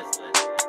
blessed.